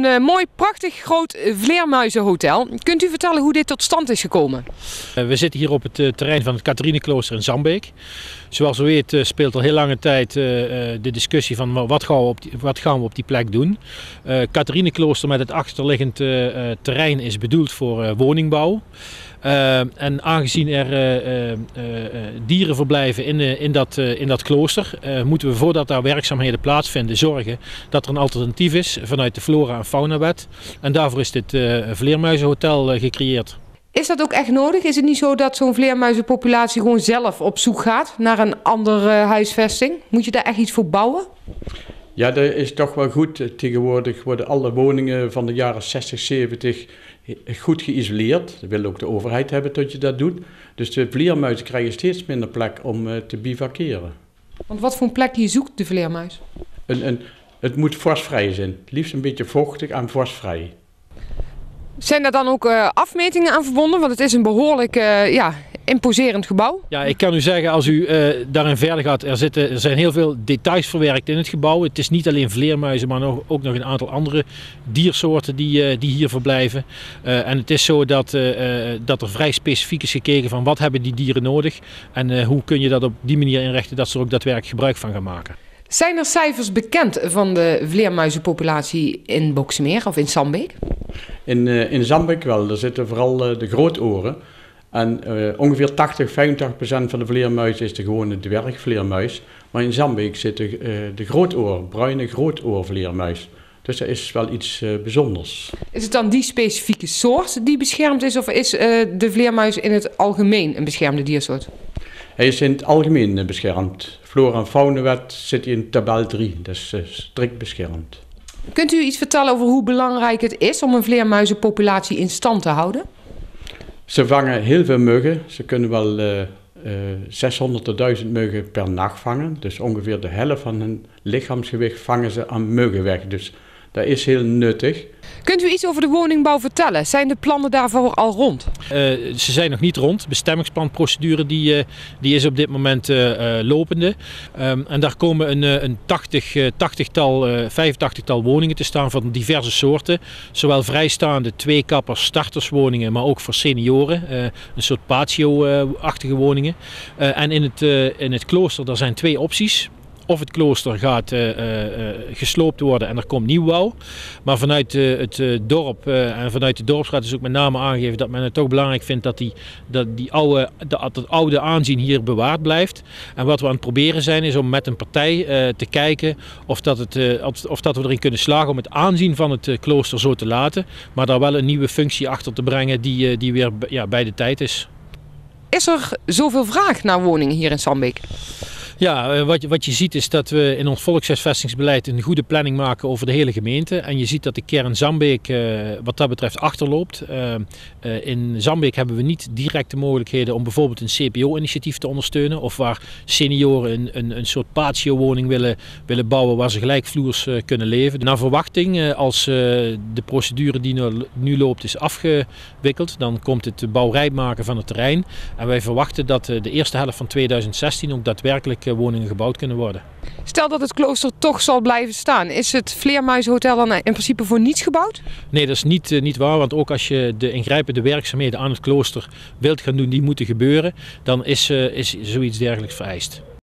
Een eh, mooi, prachtig groot vleermuizenhotel. Kunt u vertellen hoe dit tot stand is gekomen? Uh, we zitten hier op het uh, terrein van het Katharineklooster in Zambeek. Zoals u weet speelt al heel lange tijd de discussie van wat gaan we op die, wat gaan we op die plek doen. Katharineklooster met het achterliggend terrein is bedoeld voor woningbouw. Uh, en aangezien er uh, uh, dieren verblijven in, in, dat, in dat klooster, moeten we voordat daar werkzaamheden plaatsvinden zorgen dat er een alternatief is vanuit de Flora- en Faunawet. En daarvoor is dit Vleermuizenhotel gecreëerd. Is dat ook echt nodig? Is het niet zo dat zo'n vleermuizenpopulatie gewoon zelf op zoek gaat naar een andere huisvesting? Moet je daar echt iets voor bouwen? Ja, dat is toch wel goed. Tegenwoordig worden alle woningen van de jaren 60, 70 goed geïsoleerd. Dat wil ook de overheid hebben dat je dat doet. Dus de vleermuizen krijgen steeds minder plek om uh, te bivakeren. Want wat voor een plek je zoekt de vleermuis? Een, een, het moet vorstvrij zijn. Liefst een beetje vochtig en vorstvrij. Zijn er dan ook uh, afmetingen aan verbonden? Want het is een behoorlijk uh, ja, imposerend gebouw. Ja, ik kan u zeggen, als u uh, daarin verder gaat, er, zitten, er zijn heel veel details verwerkt in het gebouw. Het is niet alleen vleermuizen, maar nog, ook nog een aantal andere diersoorten die, die hier verblijven. en het is zo dat, dat er vrij specifiek is gekeken van wat hebben die dieren nodig en hoe kun je dat op die manier inrichten dat ze er ook daadwerkelijk gebruik van gaan maken. Zijn er cijfers bekend van de vleermuizenpopulatie in Boxmeer of in Sambeek? In, in Zambeek wel, daar zitten vooral de grootoren. En uh, ongeveer 80, 85 procent van de vleermuizen is de gewone dwergvleermuis. Maar in Zambeek zit de, de grootoor, bruine grootoorvleermuis. Dus dat is wel iets bijzonders. Is het dan die specifieke soort die beschermd is, of is de vleermuis in het algemeen een beschermde diersoort? Hij is in het algemeen beschermd. Flora- en faunawet zit in tabel 3, dat is strikt beschermd. Kunt u iets vertellen over hoe belangrijk het is om een vleermuizenpopulatie in stand te houden? Ze vangen heel veel muggen. Ze kunnen wel uh, uh, 600 tot 1000 muggen per nacht vangen. Dus ongeveer de helft van hun lichaamsgewicht vangen ze aan muggen weg. Dus dat is heel nuttig. Kunt u iets over de woningbouw vertellen? Zijn de plannen daarvoor al rond? Uh, ze zijn nog niet rond. De bestemmingsplanprocedure die, uh, die is op dit moment uh, lopende. Um, en daar komen een, een 80, 80-tal, 85-tal woningen te staan van diverse soorten. Zowel vrijstaande tweekappers, starterswoningen, maar ook voor senioren. een soort patio-achtige woningen. en in het, in het klooster daar zijn twee opties of het klooster gaat uh, uh, gesloopt worden en er komt nieuwbouw. Maar vanuit het dorp en vanuit de dorpsraad is ook met name aangegeven dat men het toch belangrijk vindt dat, die, dat, die oude, dat het oude aanzien hier bewaard blijft. En wat we aan het proberen zijn is om met een partij te kijken of dat, het, of, dat we erin kunnen slagen om het aanzien van het klooster zo te laten. Maar daar wel een nieuwe functie achter te brengen die, die weer ja, bij de tijd is. Is er zoveel vraag naar woningen hier in Sambeek? Ja, eh, wat je, wat je ziet is dat we in ons volkshuisvestingsbeleid een goede planning maken over de hele gemeente. En je ziet dat de kern Zambeek uh, wat dat betreft achterloopt. Uh, in Zambeek hebben we niet directe mogelijkheden om bijvoorbeeld een CPO-initiatief te ondersteunen. Of waar senioren een, een, een soort patio-woning willen, willen bouwen waar ze gelijkvloers kunnen leven. Naar verwachting, als de procedure die nu, nu, loopt is afgewikkeld, dan komt het bouwrijp maken van het terrein. En wij verwachten dat de eerste helft van 2016 ook daadwerkelijk woningen gebouwd kunnen worden. Stel dat het klooster toch zal blijven staan. Is het Vleermuizenhotel dan in principe voor niets gebouwd? Nee, dat is niet, uh, niet waar. Want ook als je de ingrijpende werkzaamheden aan het klooster wilt gaan doen, die moeten gebeuren, dan is, uh, is zoiets dergelijks vereist.